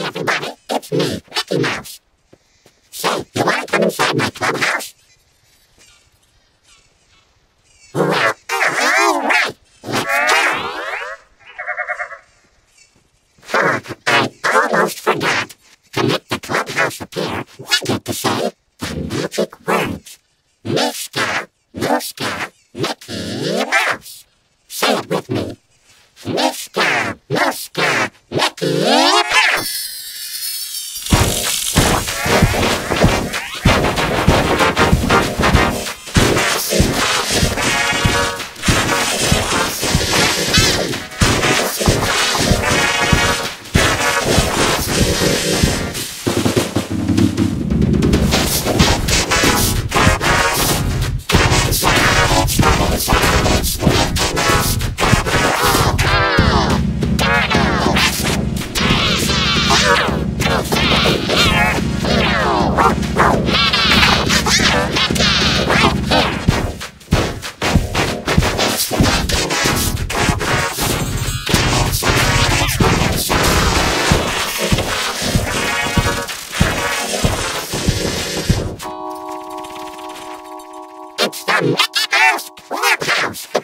Everybody, it's me, Mickey Mouse. Say, you want to come inside my clubhouse? Well. Oh, I almost forgot. To make the clubhouse appear, we get to say the magic words. Meeska. Mooska. Ask Clubhouse.